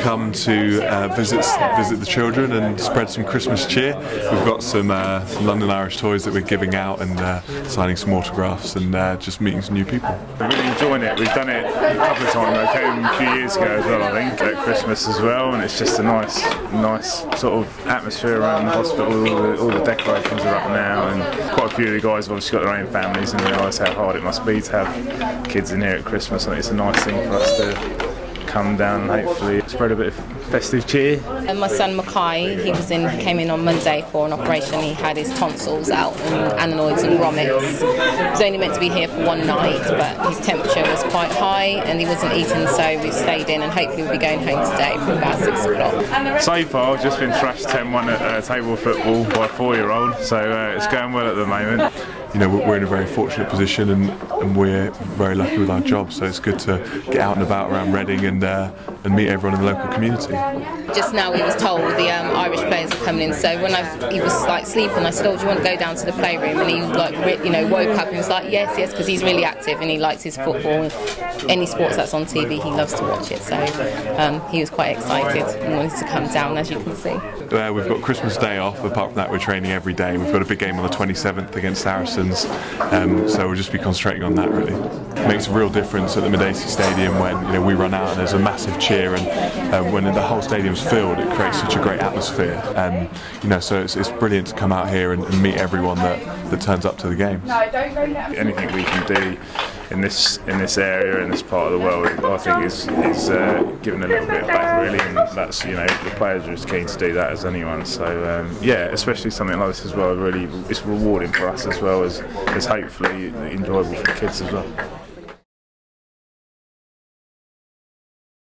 come to uh, visit visit the children and spread some Christmas cheer. We've got some, uh, London Irish toys that we're giving out and uh, signing some autographs and uh, just meeting some new people. We're really enjoying it. We've done it a couple of times. I came a few years ago as well, I think, at Christmas as well, and it's just a nice, nice sort of atmosphere around the hospital. All the, all the decorations are up now, and quite a few of the guys have obviously got their own families and realise how hard it must be to have kids in here at Christmas. I think it's a nice thing for us to come down and hopefully spread a bit of festive cheer. And my son Mackay, he was in, came in on Monday for an operation. He had his tonsils out and adenoids and grommets. He was only meant to be here for one night, but his temperature was quite high and he wasn't eating, so we stayed in and hopefully we'll be going home today from about six o'clock. So far, I've just been thrashed 10-1 at uh, table football by a four-year-old, so uh, it's going well at the moment you know we're in a very fortunate position and, and we're very lucky with our job. So it's good to get out and about around Reading and uh, and meet everyone in the local community. Just now he was told the um, Irish players are coming in. So when I, he was like sleeping I said oh do you want to go down to the playroom? And he like you know woke up and was like yes yes because he's really active and he likes his football. Any sports that's on TV he loves to watch it. So um, he was quite excited and wanted to come down as you can see. Uh, we've got Christmas day off. Apart from that we're training every day. We've got a big game on the 27th against Saracens um, so we'll just be concentrating on that really. It makes a real difference at the Madejski Stadium when you know we run out and there's a massive cheer and uh, when the whole stadium's filled it creates such a great atmosphere. Um, you know, so it's, it's brilliant to come out here and, and meet everyone that, that turns up to the games. Anything we can do in this in this area in this part of the world, I think is is uh, giving a little bit back really, and that's you know the players are as keen to do that as anyone. So um, yeah, especially something like this as well. Really, it's rewarding for us as well as as hopefully enjoyable for the kids as well.